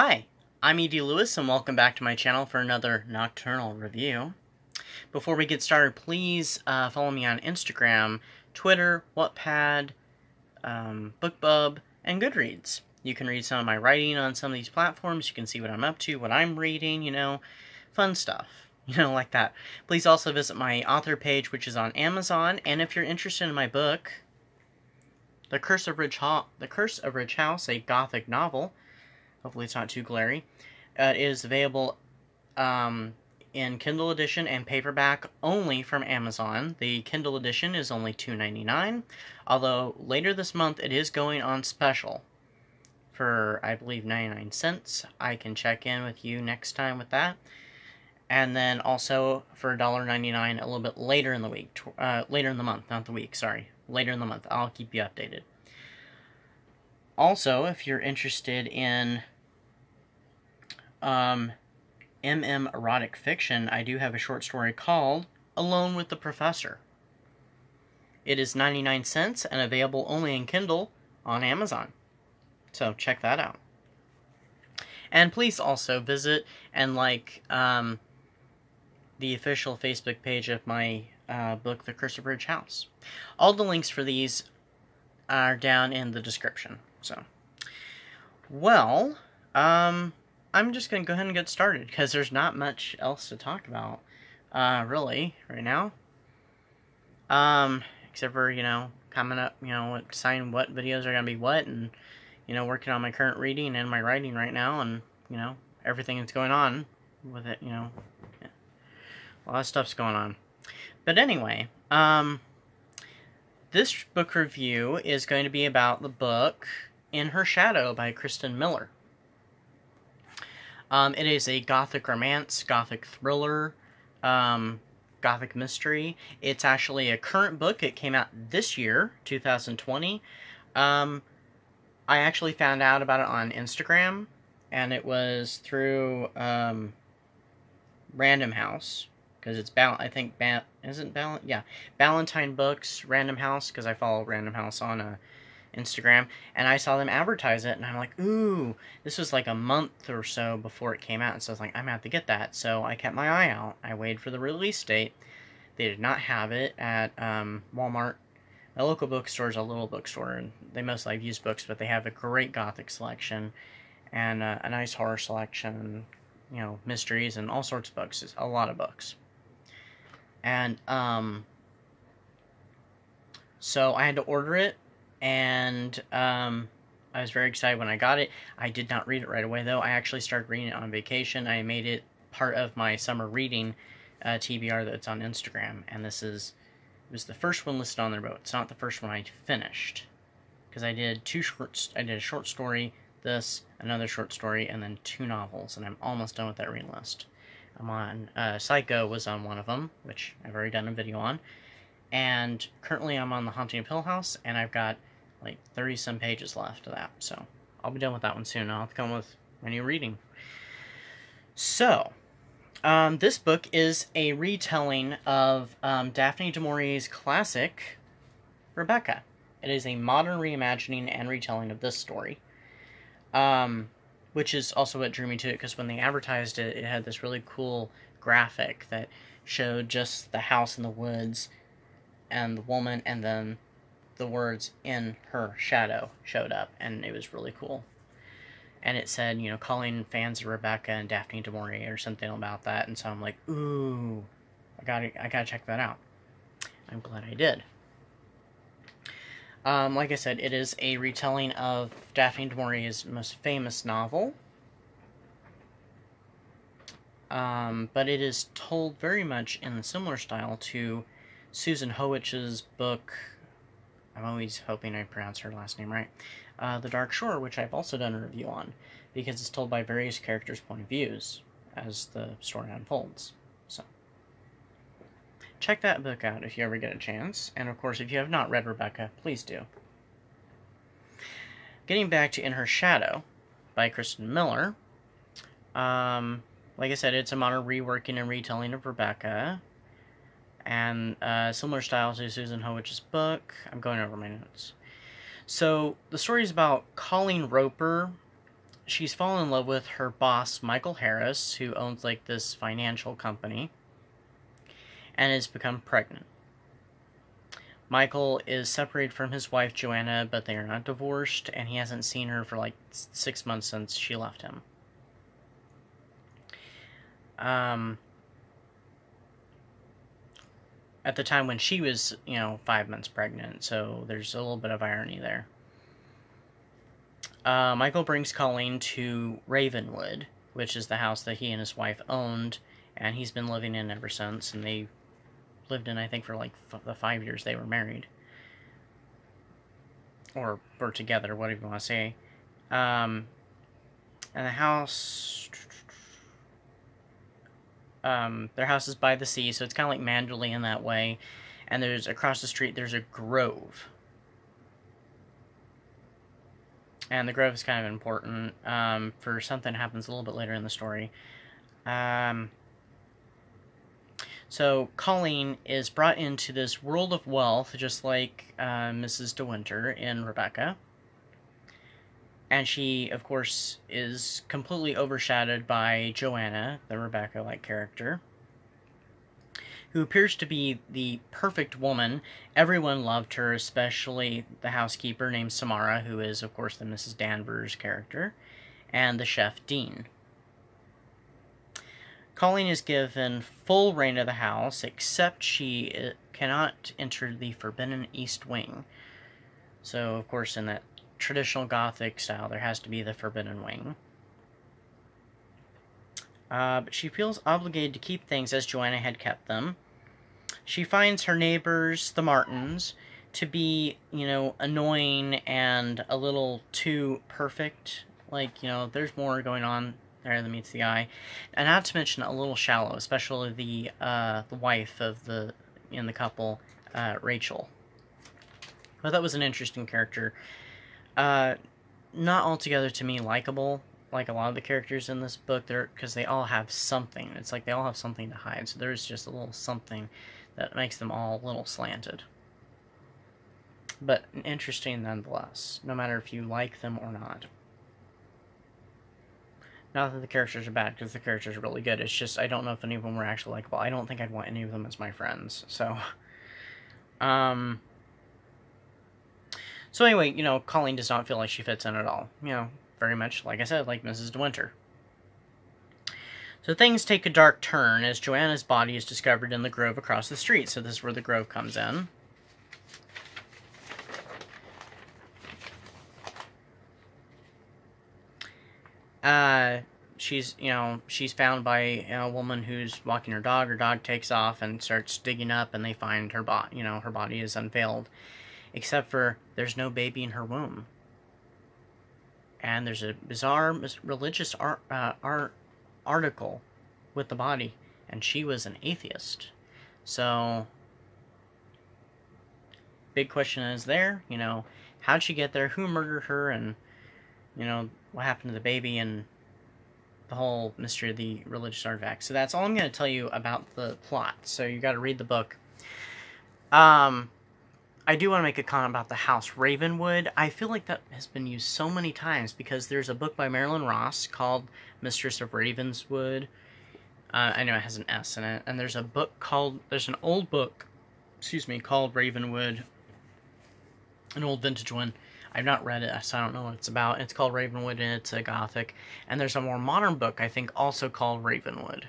Hi, I'm E.D. Lewis, and welcome back to my channel for another Nocturnal review. Before we get started, please uh, follow me on Instagram, Twitter, Wattpad, um, BookBub, and Goodreads. You can read some of my writing on some of these platforms. You can see what I'm up to, what I'm reading, you know, fun stuff, you know, like that. Please also visit my author page, which is on Amazon, and if you're interested in my book, The Curse of Rydge, Ho- the Curse of Rydge House, a gothic novel, Hopefully it's not too glary. Uh, it is available um, in Kindle edition and paperback only from Amazon. The Kindle edition is only $2.99, although later this month it is going on special for, I believe, 99 cents. I can check in with you next time with that. And then also for $1.99 a little bit later in the week, uh, later in the month, not the week, sorry, later in the month. I'll keep you updated. Also, if you're interested in um, MM erotic fiction, I do have a short story called Alone with the Professor. It is 99 cents and available only in Kindle on Amazon. So check that out. And please also visit and like um, the official Facebook page of my uh, book, The Curse of Rydge House. All the links for these are down in the description. So, well, um, I'm just going to go ahead and get started because there's not much else to talk about, uh, really, right now. Um, except for, you know, coming up, you know, deciding what videos are going to be what and, you know, working on my current reading and my writing right now and, you know, everything that's going on with it, you know. Yeah. A lot of stuff's going on. But anyway, um, this book review is going to be about the book In Her Shadow by Kristin Miller. Um, it is a gothic romance, gothic thriller, um, gothic mystery. It's actually a current book. It came out this year, 2020. Um, I actually found out about it on Instagram, and it was through um, Random House because it's bal- I think isn't bal- yeah Ballantine Books Random House because I follow Random House on uh, Instagram and I saw them advertise it and I'm like ooh this was like a month or so before it came out and so I was like I'm gonna have to get that so I kept my eye out I waited for the release date. They did not have it at um, Walmart. My local bookstore is a little bookstore and they mostly have used books but they have a great gothic selection and uh, a nice horror selection you know mysteries and all sorts of books a lot of books and um, so I had to order it, and um, I was very excited when I got it. I did not read it right away though. I actually started reading it on vacation. I made it part of my summer reading uh, TBR that's on Instagram, and this is it was the first one listed on their boat. It's not the first one I finished because I did two shorts. I did a short story, this, another short story, and then two novels, and I'm almost done with that reading list. I'm on, uh, Psycho was on one of them, which I've already done a video on. And currently I'm on The Haunting of Hill House, and I've got like 30 some pages left of that. So I'll be done with that one soon. I'll have to come with my new reading. So, um, this book is a retelling of um, Daphne du Maurier's classic, Rebecca. It is a modern reimagining and retelling of this story. Um, which is also what drew me to it because when they advertised it, it had this really cool graphic that showed just the house in the woods and the woman, and then the words in her shadow showed up, and it was really cool. And it said, you know, calling fans of Rebecca and Daphne du Maurier or something about that, and so I'm like, ooh, I gotta, I gotta check that out. I'm glad I did. Um, like I said, it is a retelling of Daphne du Maurier's most famous novel. Um, but it is told very much in a similar style to Susan Howatch's book. I'm always hoping I pronounce her last name right. Uh, the Dark Shore, which I've also done a review on, because it's told by various characters' point of views as the story unfolds. So check that book out if you ever get a chance. And of course, if you have not read Rebecca, please do. Getting back to In Her Shadow by Kristin Miller. Um, like I said, it's a modern reworking and retelling of Rebecca. And uh, similar style to Susan Howatch's book. I'm going over my notes. So, the story is about Colleen Roper, she's fallen in love with her boss, Michael Harris, who owns like this financial company, and has become pregnant. Michael is separated from his wife, Joanna, but they are not divorced, and he hasn't seen her for like six months since she left him. Um, at the time when she was, you know, five months pregnant, so there's a little bit of irony there. Uh, Michael brings Colleen to Ravenwood, which is the house that he and his wife owned, and he's been living in ever since, and they lived in, I think, for like the five years they were married. Or were together, whatever you want to say. Um, and the house... Um, their house is by the sea, so it's kind of like Manderley in that way. And there's, across the street, there's a grove and the grove is kind of important um, for something that happens a little bit later in the story. Um, so Colleen is brought into this world of wealth, just like uh, Mrs. De Winter in Rebecca. And she, of course, is completely overshadowed by Joanna, the Rebecca-like character who appears to be the perfect woman. Everyone loved her, especially the housekeeper named Samara, who is, of course, the Mrs. Danvers character, and the chef Dean. Colleen is given full reign of the house, except she uh, cannot enter the Forbidden East Wing. So, of course, in that traditional Gothic style, there has to be the Forbidden Wing. Uh, but she feels obligated to keep things as Joanna had kept them. She finds her neighbors, the Martins, to be, you know, annoying and a little too perfect. Like, you know, there's more going on there that meets the eye. And not to mention a little shallow, especially the, uh, the wife of the, in the couple, uh, Rachel. But that was an interesting character. Uh, not altogether to me likable, like a lot of the characters in this book, they're because they all have something. It's like they all have something to hide. So there's just a little something that makes them all a little slanted. But interesting nonetheless, no matter if you like them or not. Not that the characters are bad, because the characters are really good. It's just I don't know if any of them were actually likable. I don't think I'd want any of them as my friends. So, um, so anyway, you know, Colleen does not feel like she fits in at all. You know, very much, like I said, like Mrs. De Winter. So things take a dark turn as Joanna's body is discovered in the grove across the street. So this is where the grove comes in. Uh, she's, you know, she's found by a woman who's walking her dog. Her dog takes off and starts digging up, and they find her body, you know, her body is unveiled. Except for there's no baby in her womb and there's a bizarre religious art, uh, art article with the body, and she was an atheist. So, big question is there, you know, how'd she get there, who murdered her, and, you know, what happened to the baby, and the whole mystery of the religious artifact. So that's all I'm going to tell you about the plot. So you got to read the book. Um, I do want to make a comment about the house Ravenwood. I feel like that has been used so many times because there's a book by Marilyn Ross called Mistress of Ravenswood. Uh, I know it has an S in it. And there's a book called, there's an old book, excuse me, called Ravenwood. An old vintage one. I've not read it, so I don't know what it's about. It's called Ravenwood and it's a gothic. And there's a more modern book, I think, also called Ravenwood.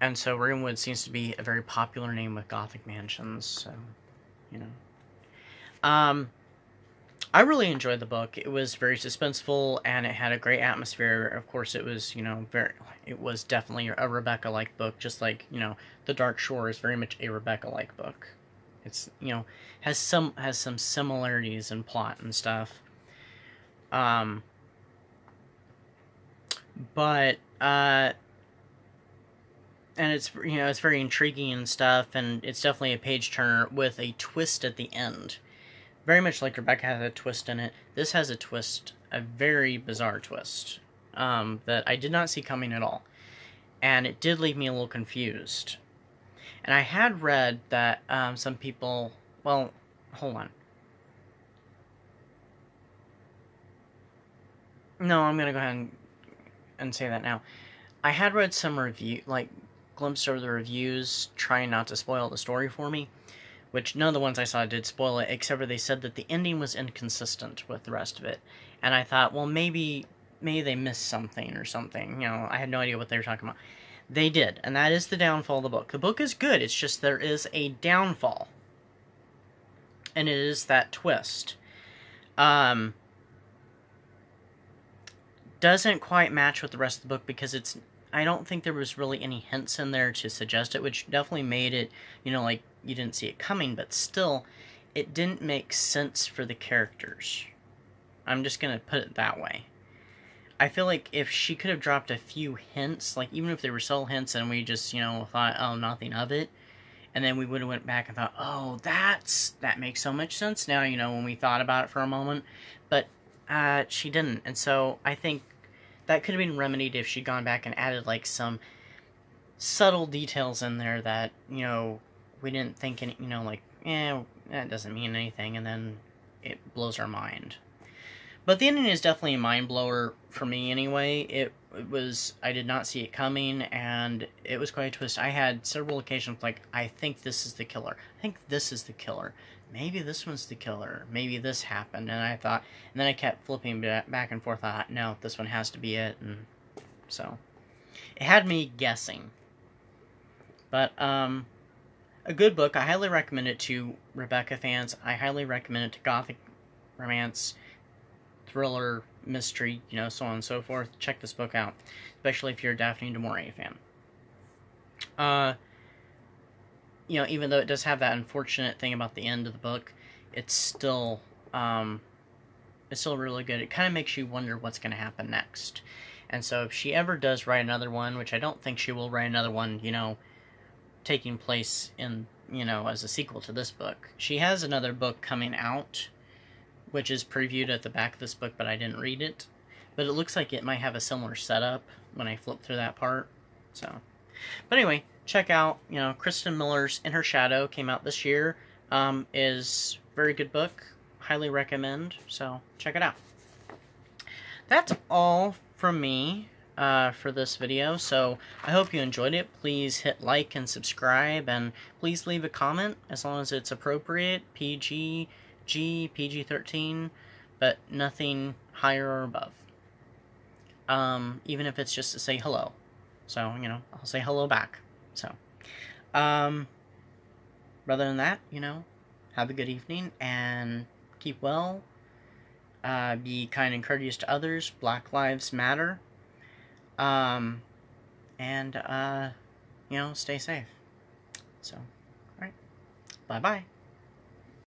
And so Ravenwood seems to be a very popular name with gothic mansions, so you know. Um, I really enjoyed the book. It was very suspenseful and it had a great atmosphere. Of course, it was, you know, very, it was definitely a Rebecca-like book, just like, you know, The Dark Shore is very much a Rebecca-like book. It's, you know, has some, has some similarities in plot and stuff. Um, but, uh, and it's you know it's very intriguing and stuff, and it's definitely a page turner with a twist at the end. Very much like Rebecca has a twist in it. This has a twist, a very bizarre twist um, that I did not see coming at all, and it did leave me a little confused. And I had read that um, some people, well, hold on. no, I'm gonna go ahead and, and say that now. I had read some review, like, glimpsed of the reviews, trying not to spoil the story for me, which none of the ones I saw did spoil it, except for they said that the ending was inconsistent with the rest of it. And I thought, well, maybe, maybe they missed something or something. You know, I had no idea what they were talking about. They did, and that is the downfall of the book. The book is good, it's just there is a downfall. And it is that twist. Um, doesn't quite match with the rest of the book because it's I don't think there was really any hints in there to suggest it, which definitely made it, you know, like you didn't see it coming, but still, it didn't make sense for the characters. I'm just gonna put it that way. I feel like if she could have dropped a few hints, like even if they were subtle hints and we just, you know, thought, oh, nothing of it, and then we would have went back and thought, oh, that's, that makes so much sense now, you know, when we thought about it for a moment, but uh, she didn't, and so I think that could have been remedied if she'd gone back and added like some subtle details in there that you know we didn't think any, you know like eh that doesn't mean anything and then it blows our mind but the ending is definitely a mind blower for me anyway it, it was i did not see it coming and it was quite a twist i had several occasions like i think this is the killer i think this is the killer maybe this one's the killer. Maybe this happened. And I thought, and then I kept flipping back and forth. I thought, no, this one has to be it. And so it had me guessing. But, um, a good book. I highly recommend it to Rebecca fans. I highly recommend it to Gothic romance, thriller, mystery, you know, so on and so forth. Check this book out, especially if you're a Daphne du Maurier fan. Uh, you know, even though it does have that unfortunate thing about the end of the book, it's still um, it's still really good. It kind of makes you wonder what's going to happen next. And so if she ever does write another one, which I don't think she will write another one, you know, taking place in, you know, as a sequel to this book. She has another book coming out, which is previewed at the back of this book, but I didn't read it. But it looks like it might have a similar setup when I flip through that part. So, but anyway, check out, you know, Kristin Miller's In Her Shadow came out this year. Um, is very good book. Highly recommend. So check it out. That's all from me uh, for this video. So I hope you enjoyed it. Please hit like and subscribe, and please leave a comment as long as it's appropriate. PG, G, PG-13, but nothing higher or above. Um, even if it's just to say hello. So, you know, I'll say hello back. So, um, rather than that, you know, have a good evening and keep well. Uh, be kind and courteous to others. Black Lives Matter. Um, and, uh, you know, stay safe. So, alright. Bye bye.